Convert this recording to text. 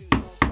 shoes.